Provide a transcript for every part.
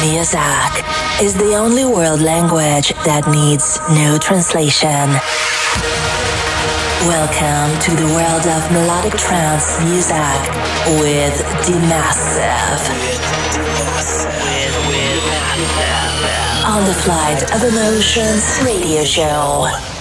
Music is the only world language that needs no translation. Welcome to the world of melodic trance music with The. On the Flight of Emotions radio show.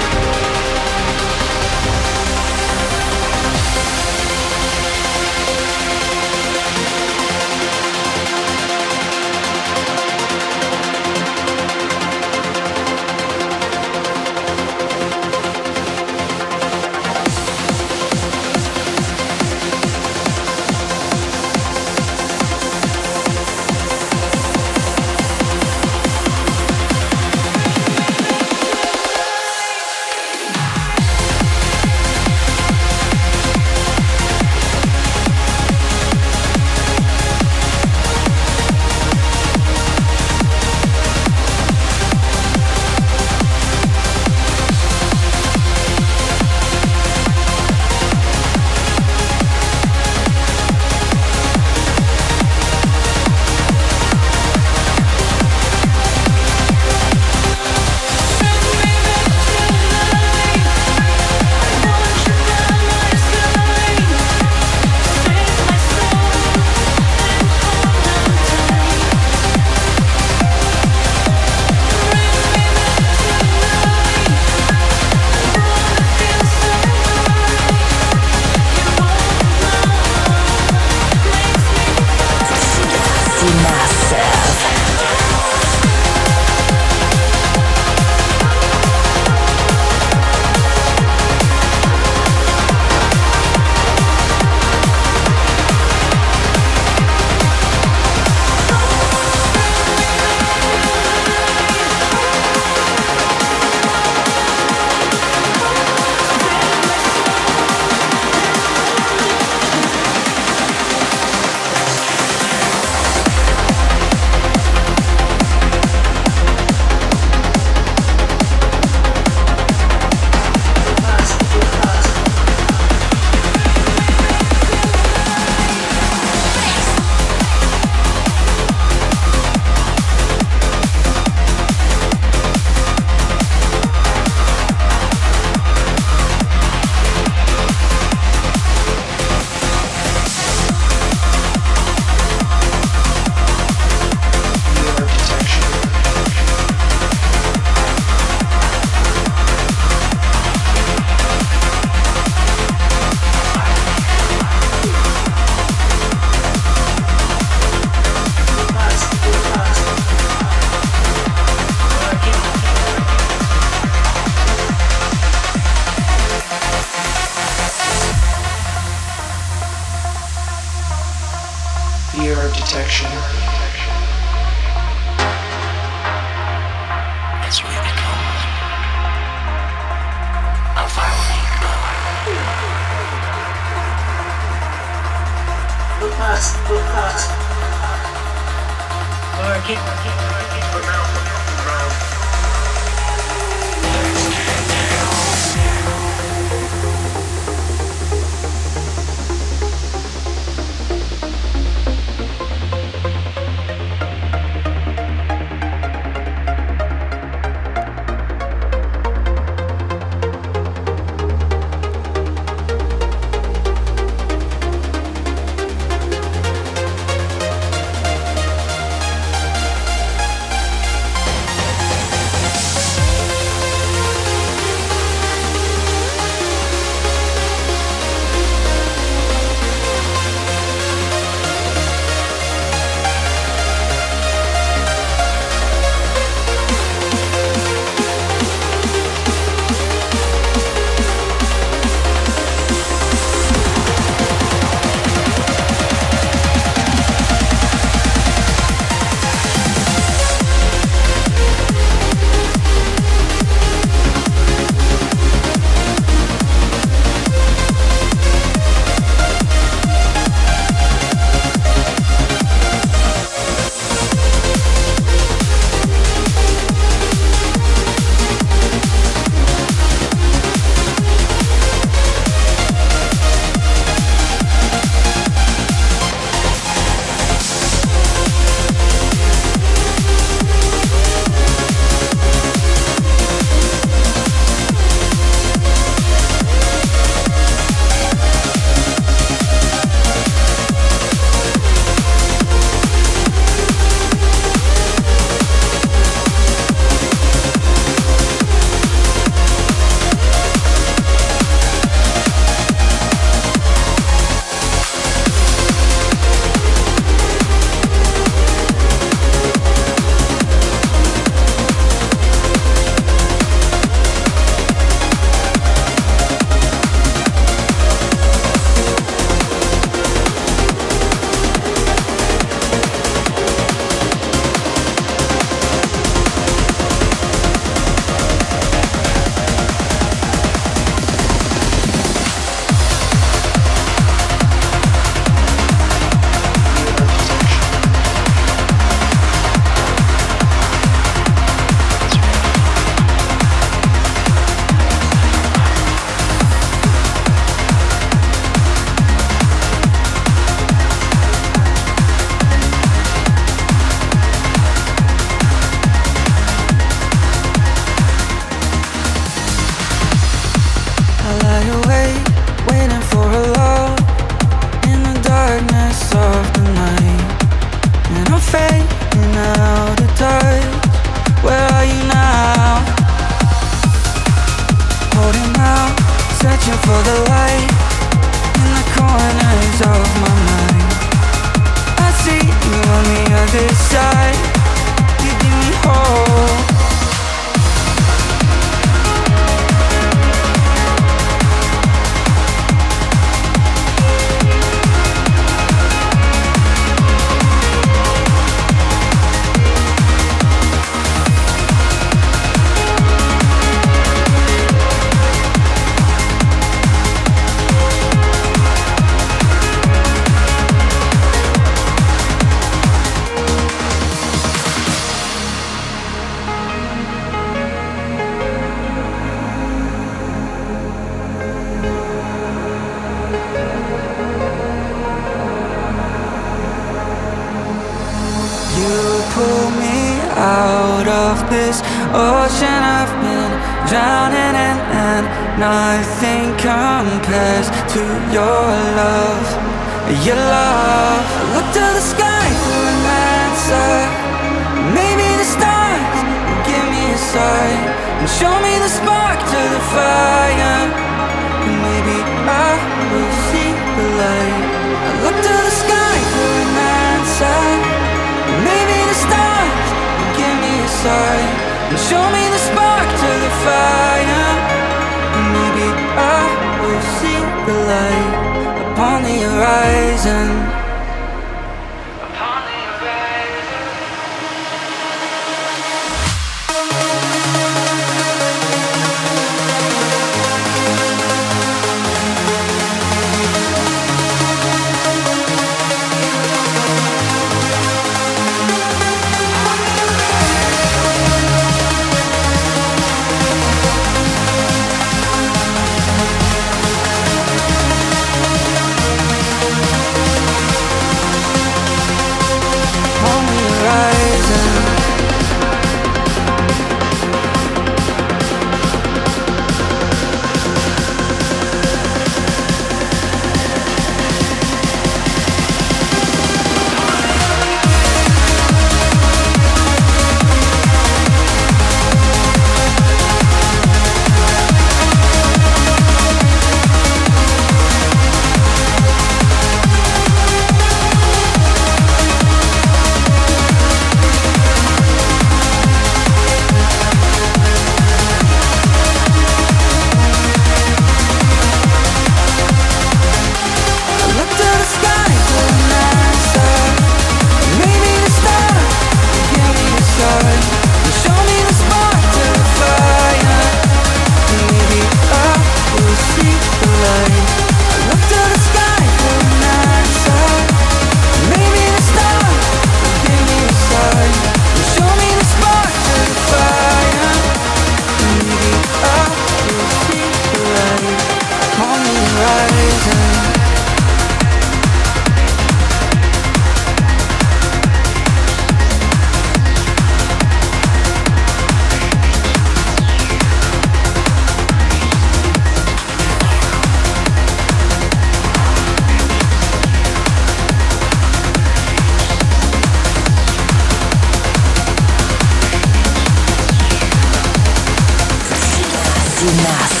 Massive.